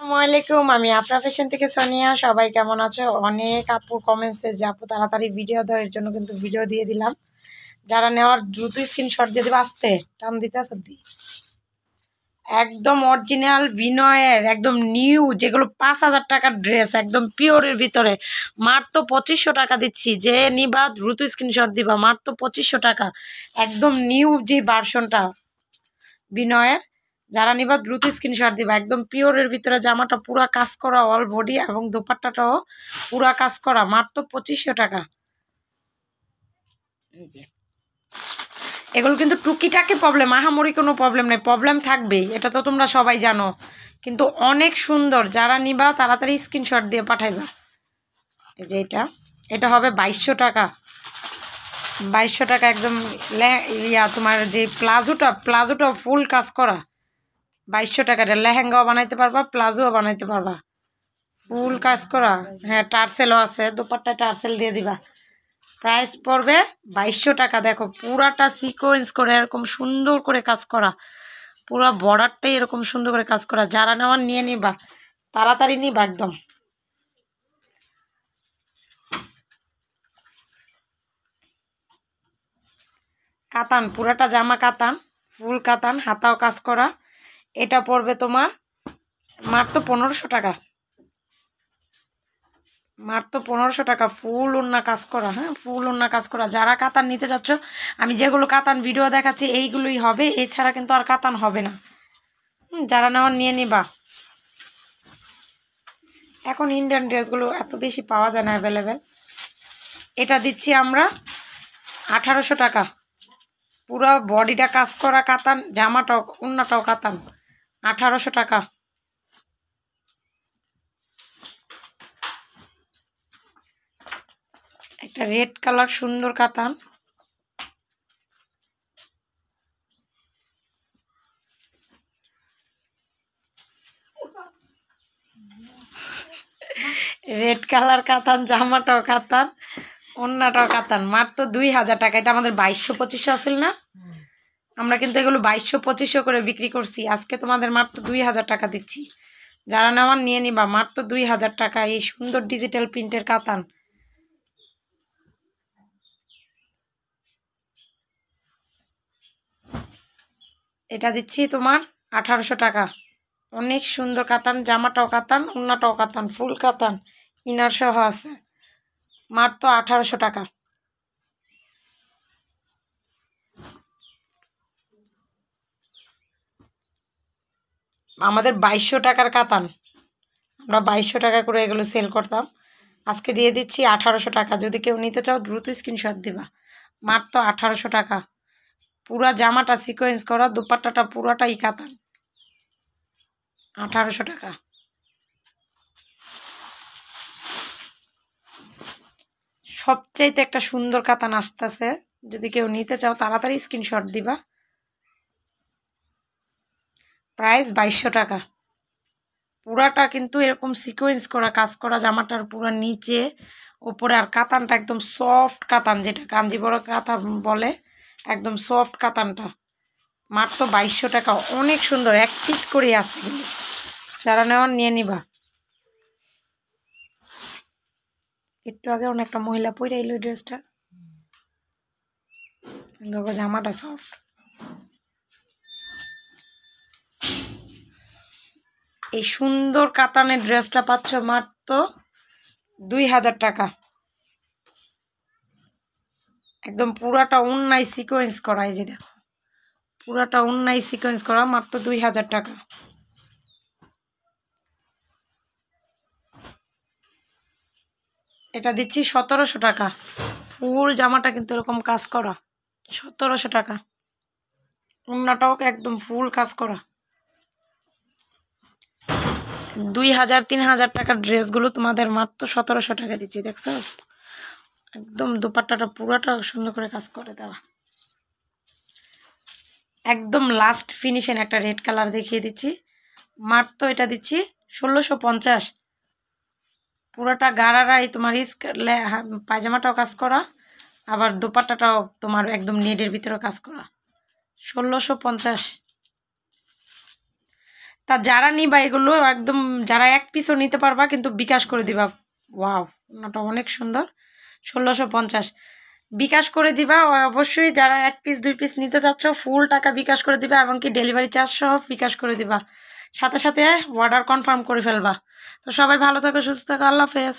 আসসালামাইকুম আমি আপনার ফ্যাশন থেকে সোনিয়া। সবাই কেমন আছো? অনেক আপু কমেন্টসে যে আপু তাড়াতাড়ি ভিডিও দেওয়ার জন্য কিন্তু ভিডিও দিয়ে দিলাম। যারা নেওয়ার দ্রুত স্ক্রিনশট দিয়ে দেবে, আসতে, টান দিতে সত্যি একদম অরিজিনাল বিনয়ের, একদম নিউ যেগুলো পাঁচ হাজার টাকার ড্রেস একদম পিওরের ভিতরে। মাত্র পঁচিশশো টাকা দিচ্ছি। যে নিবা, দ্রুত স্ক্রিনশট দিবা। মাত্র পঁচিশশো টাকা। একদম নিউ যে ভার্সনটা বিনয়ের যারা নিবা দ্রুত স্ক্রিনশট দিবা। একদম পিওরের ভিতরে জামাটা পুরা কাজ করা অল বডি এবং দোপাট্টাটাও পুরা কাজ করা। মাত্র পঁচিশশো টাকা। এগুলো কিন্তু টুকিটাকি প্রবলেম আহামরি কোনো প্রবলেম নেই। প্রবলেম থাকবেই, এটা তো তোমরা সবাই জানো। কিন্তু অনেক সুন্দর, যারা নিবা তাড়াতাড়ি স্ক্রিনশট দিয়ে পাঠাইবা। এই যে এটা। এটা হবে বাইশশো টাকা। বাইশশো টাকা একদম ইয়া তোমার যে প্লাজোটা প্লাজোটা ফুল কাজ করা। বাইশশো টাকাটা লেহেঙ্গাও বানাইতে পারবা, প্লাজোও বানাইতে পারবা। ফুল কাজ করা। হ্যাঁ টার্সেলও আছে, দুপাট্টা টার্সেল দিয়ে দিবা। প্রাইস পড়বে বাইশশো টাকা। দেখো, পুরাটা সিকোয়েন্স করে এরকম সুন্দর করে কাজ করা। পুরা বর্ডারটাই এরকম সুন্দর করে কাজ করা। যারা নেওয়ার নিয়ে নিবা, তাড়াতাড়ি নিবা একদম। কাতান, পুরাটা জামা কাতান, ফুল কাতান, হাতাও কাজ করা। এটা পড়বে তোমার মাত্র পনেরোশো টাকা। মাত্র পনেরোশো টাকা, ফুল উন্না কাজ করা হ্যাঁ? ফুল উন্না কাজ করা। যারা কাতান নিতে চাচ্ছ আমি যেগুলো কাতান ভিডিও দেখাচ্ছি, এইগুলোই হবে। এছাড়া কিন্তু আর কাতান হবে না। যারা নেওয়ার নিয়ে নিবা। এখন ইন্ডিয়ান ড্রেসগুলো এত বেশি পাওয়া যায় না অ্যাভেলেবেল এটা দিচ্ছি আমরা আঠারোশো টাকা। পুরো বডিটা কাজ করা কাতান, জামাটাও উন্নাটাও কাতান। আঠারোশো টাকা। একটা রেড কালার সুন্দর কাতান। রেড কালার কাতান, জামাটাও কাতান অন্যটাও কাতান। মাত্র দুই হাজার টাকা। এটা আমাদের বাইশশো পঁচিশশো আসল না? আমরা কিন্তু এগুলো বাইশশো, পঁচিশশো করে বিক্রি করছি। আজকে তোমাদের মাত্র দুই হাজার টাকা দিচ্ছি। যারা নেওয়ার নিয়ে নিবা, মাত্র দুই হাজার টাকা। এই সুন্দর ডিজিটাল প্রিন্টের কাতান। এটা দিচ্ছি তোমার আঠারোশো টাকা। অনেক সুন্দর কাতান, জামাটাও কাতান উন্নাটাও কাতান, ফুল কাতান, ইনার সহ আছে। মাত্র আঠারোশো টাকা। আমাদের বাইশশো টাকার কাতান। আমরা বাইশশো টাকা করে এগুলো সেল করতাম। আজকে দিয়ে দিচ্ছি আঠারোশো টাকা। যদি কেউ নিতে চাও, দ্রুত স্ক্রিনশট দিবা। মাত্র আঠারোশো টাকা। পুরা জামাটা সিকোয়েন্স করা, দুপাট্টাটা পুরাটাই কাতান। আঠারোশো টাকা। সবচাইতে একটা সুন্দর কাতান আসতেছে। যদি কেউ নিতে চাও, তাড়াতাড়ি স্ক্রিনশট দিবা। প্রাইস বাইশশো টাকা। পুরাটা কিন্তু এরকম সিকোয়েন্স করা, কাজ করা, জামাটার পুরো নিচে, ওপরে আর কাতানটা একদম সফট কাতান, যেটা কাঞ্জি বড় কাতান বলে, একদম সফট কাতানটা। মাত্র বাইশশো টাকা, অনেক সুন্দর, এক পিস করে আছে কিন্তু। যারা নেওয়ার নিয়ে নিবা। একটু আগে অনেকটা মহিলা পরে এলো ড্রেসটা দেখো, জামাটা সফট এই সুন্দর কাতানের ড্রেসটা পাচ্ছ মাত্র দুই হাজার টাকা। একদম পুরাটা উন্নাই সিকোয়েন্স করা, এই যে দেখো। পুরাটা উন্নাই সিকোয়েন্স করা, মাত্র দুই হাজার টাকা। এটা দিচ্ছি সতেরোশো টাকা। ফুল জামাটা কিন্তু এরকম কাজ করা, সতেরোশো টাকা। উন্নাটাও একদম ফুল কাজ করা। দুই হাজার, তিন হাজার টাকার ড্রেসগুলো তোমাদের মাত্র সতেরোশো টাকা দিচ্ছি, দেখছ? একদম দুপাট্টাটা পুরোটা সুন্দর করে কাজ করে দেওয়া। একদম লাস্ট ফিনিশিং একটা রেড কালার দেখিয়ে দিচ্ছি। মাত্র এটা দিচ্ছি ষোলোশো পঞ্চাশ। পুরোটা গাড়ারাই তোমার ইস্ক পায়জামাটাও কাজ করা, আবার দোপাট্টাটাও তোমার একদম নেটের ভিতরে কাজ করা। ষোলোশো পঞ্চাশ। তা যারা নিবা এগুলো একদম, যারা এক পিসও নিতে পারবা কিন্তু বিকাশ করে দিবা। ওয়াও ওনাটা অনেক সুন্দর। ষোলোশো পঞ্চাশ। বিকাশ করে দিবা অবশ্যই যারা এক পিস দুই পিস নিতে চাচ্ছ ফুল টাকা বিকাশ করে দিবা এবং কি ডেলিভারি চার্জ সহ বিকাশ করে দিবা। সাথে সাথে অর্ডার কনফার্ম করে ফেলবা। তো সবাই ভালো থাকো, সুস্থ থাকো, আল্লাহ হাফেজ।